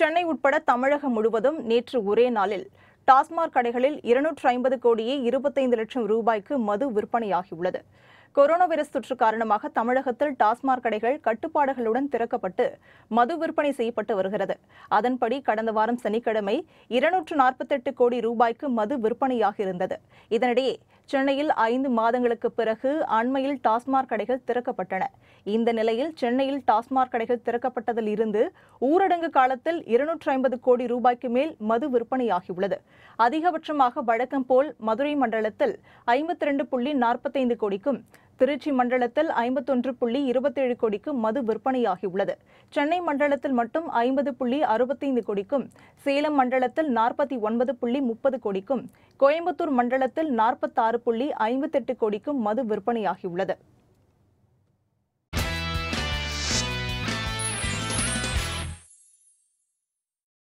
சென்னை உட்பட தமிழகம் முழுவதும் நேற்று ஒரே நாளில் டாஸ்மாக் கடைகளில் இருநூற்று ஐம்பது கோடியே இருபத்தைந்து லட்சம் ரூபாய்க்கு மது விற்பனையாகியுள்ளது. கொரோனா வைரஸ் தொற்று காரணமாக தமிழகத்தில் டாஸ்மாக் கடைகள் கட்டுப்பாடுகளுடன் திறக்கப்பட்டு மது விற்பனை செய்யப்பட்டு வருகிறது. அதன்படி கடந்த வாரம் சனிக்கிழமை இருநூற்று நாற்பத்தெட்டு கோடி ரூபாய்க்கு மது விற்பனையாக இருந்தது இதனிடையே சென்னையில் ஐந்து மாதங்களுக்கு பிறகு அண்மையில் டாஸ்மாக் கடைகள் திறக்கப்பட்டன. இந்த நிலையில் சென்னையில் டாஸ்மாக் கடைகள் திறக்கப்பட்டதில் இருந்து ஊரடங்கு காலத்தில் இருநூற்றி ஐம்பது கோடி ரூபாய்க்கு மேல் மது விற்பனையாகியுள்ளது. அதிகபட்சமாக வழக்கம் போல் மதுரை மண்டலத்தில் ஐம்பத்தி ரெண்டு புள்ளி நாற்பத்தைந்து கோடிக்கும் திருச்சி மண்டலத்தில் ஐம்பத்தொன்று புள்ளி இருபத்தேழு கோடிக்கு மது விற்பனையாகியுள்ளது. சென்னை மண்டலத்தில் மட்டும் ஐம்பது புள்ளி அறுபத்தைந்து கோடிக்கும் சேலம் மண்டலத்தில் நாற்பத்தி ஒன்பது புள்ளி முப்பது கோடிக்கும் கோயம்புத்தூர் மண்டலத்தில் நாற்பத்தாறு புள்ளி ஐம்பத்தெட்டு கோடிக்கும் மது விற்பனையாகியுள்ளது.